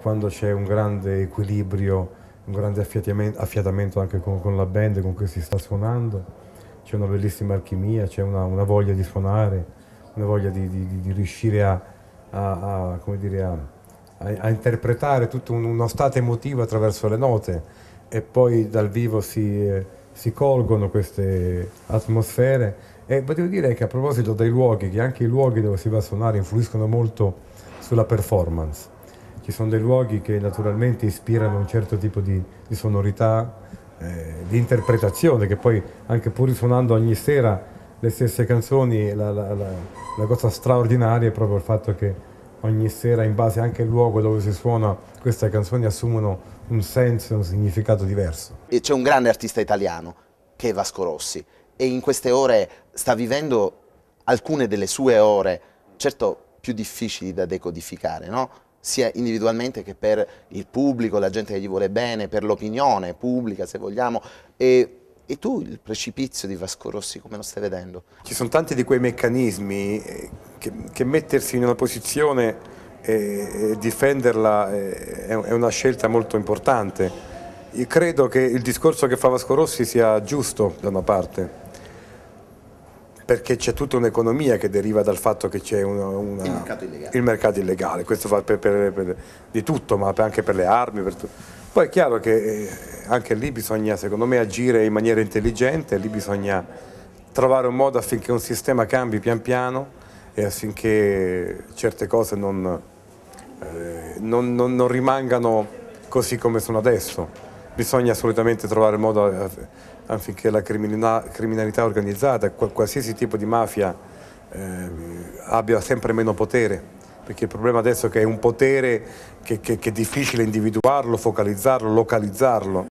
Quando c'è un grande equilibrio, un grande affiatamento anche con, con, la band con cui si sta suonando, c'è una bellissima alchimia, c'è una, una, voglia di suonare, una voglia di, di, di riuscire a, a, a, dire, a, interpretare tutto uno stato emotivo attraverso le note e poi dal vivo si, si colgono queste atmosfere. E devo dire che a proposito dei luoghi, che anche i luoghi dove si va a suonare influiscono molto sulla performance ci sono dei luoghi che naturalmente ispirano un certo tipo di, di sonorità, eh, di interpretazione, che poi anche pur risuonando ogni sera le stesse canzoni, la, la, la, la cosa straordinaria è proprio il fatto che ogni sera, in base anche al luogo dove si suona, queste canzoni assumono un senso e un significato diverso. C'è un grande artista italiano che è Vasco Rossi e in queste ore sta vivendo alcune delle sue ore, certo più difficili da decodificare, no? Sia individualmente che per il pubblico, la gente che gli vuole bene, per l'opinione pubblica se vogliamo. E, e, tu il precipizio di Vasco Rossi come lo stai vedendo? Ci sono tanti di quei meccanismi eh, che, che mettersi in una posizione e, difenderla è, è una scelta molto importante. Io credo che il discorso che fa Vasco Rossi sia giusto da una parte, perché c'è tutta un'economia che deriva dal fatto che c'è una, una, il, mercato il, mercato illegale. questo va per, per, per, di tutto, ma anche per le armi. Per Poi è chiaro che eh, anche lì bisogna, secondo me, agire in maniera intelligente, lì bisogna trovare un modo affinché un sistema cambi pian piano e affinché certe cose non, eh, non, non, non rimangano così come sono adesso. Bisogna assolutamente trovare modo affinché la criminalità organizzata, qualsiasi tipo di mafia eh, abbia sempre meno potere perché il problema adesso è che è un potere che, che, che è difficile individuarlo, focalizzarlo, localizzarlo.